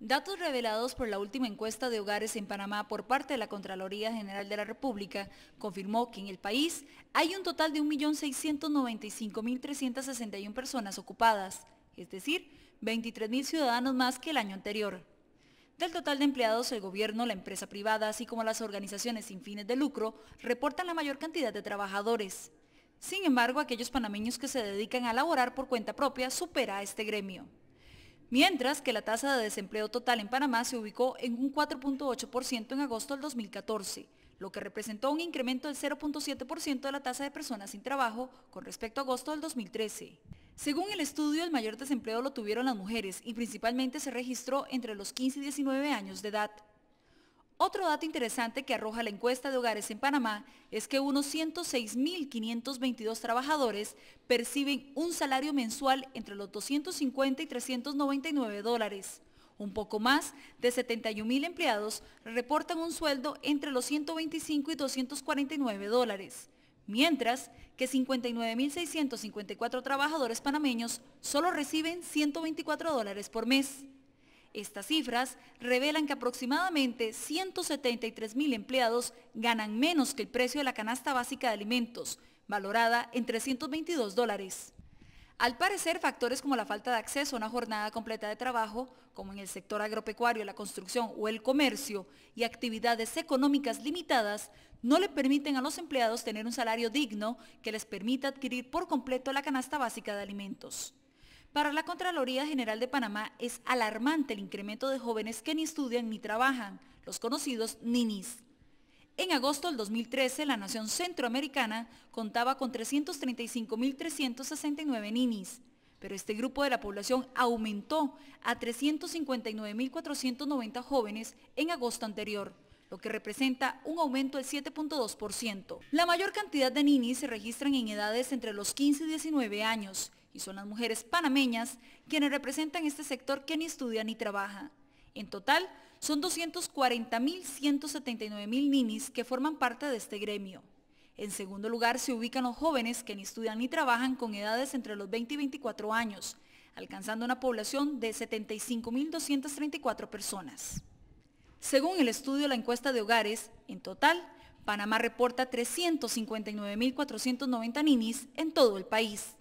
Datos revelados por la última encuesta de hogares en Panamá por parte de la Contraloría General de la República confirmó que en el país hay un total de 1.695.361 personas ocupadas, es decir, 23.000 ciudadanos más que el año anterior. Del total de empleados, el gobierno, la empresa privada, así como las organizaciones sin fines de lucro, reportan la mayor cantidad de trabajadores. Sin embargo, aquellos panameños que se dedican a laborar por cuenta propia supera a este gremio mientras que la tasa de desempleo total en Panamá se ubicó en un 4.8% en agosto del 2014, lo que representó un incremento del 0.7% de la tasa de personas sin trabajo con respecto a agosto del 2013. Según el estudio, el mayor desempleo lo tuvieron las mujeres y principalmente se registró entre los 15 y 19 años de edad. Otro dato interesante que arroja la encuesta de hogares en Panamá es que unos 106.522 trabajadores perciben un salario mensual entre los 250 y 399 dólares. Un poco más de 71.000 empleados reportan un sueldo entre los 125 y 249 dólares, mientras que 59.654 trabajadores panameños solo reciben 124 dólares por mes. Estas cifras revelan que aproximadamente 173 mil empleados ganan menos que el precio de la canasta básica de alimentos, valorada en 322 dólares. Al parecer, factores como la falta de acceso a una jornada completa de trabajo, como en el sector agropecuario, la construcción o el comercio, y actividades económicas limitadas, no le permiten a los empleados tener un salario digno que les permita adquirir por completo la canasta básica de alimentos. Para la Contraloría General de Panamá es alarmante el incremento de jóvenes que ni estudian ni trabajan, los conocidos ninis. En agosto del 2013, la nación centroamericana contaba con 335.369 ninis, pero este grupo de la población aumentó a 359.490 jóvenes en agosto anterior, lo que representa un aumento del 7.2%. La mayor cantidad de ninis se registran en edades entre los 15 y 19 años, son las mujeres panameñas quienes representan este sector que ni estudia ni trabaja. En total, son 240.179.000 ninis que forman parte de este gremio. En segundo lugar, se ubican los jóvenes que ni estudian ni trabajan con edades entre los 20 y 24 años, alcanzando una población de 75.234 personas. Según el estudio La encuesta de hogares, en total, Panamá reporta 359.490 ninis en todo el país.